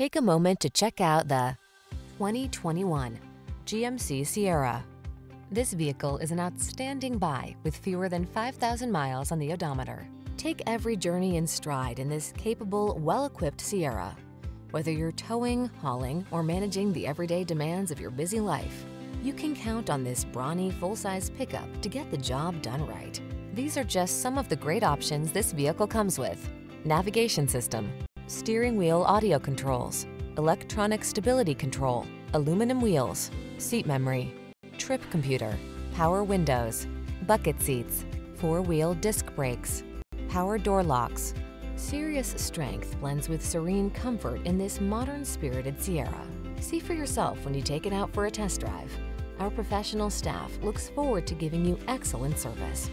Take a moment to check out the 2021 GMC Sierra. This vehicle is an outstanding buy with fewer than 5,000 miles on the odometer. Take every journey in stride in this capable, well-equipped Sierra. Whether you're towing, hauling, or managing the everyday demands of your busy life, you can count on this brawny full-size pickup to get the job done right. These are just some of the great options this vehicle comes with. Navigation system, steering wheel audio controls, electronic stability control, aluminum wheels, seat memory, trip computer, power windows, bucket seats, four-wheel disc brakes, power door locks. Serious strength blends with serene comfort in this modern spirited Sierra. See for yourself when you take it out for a test drive. Our professional staff looks forward to giving you excellent service.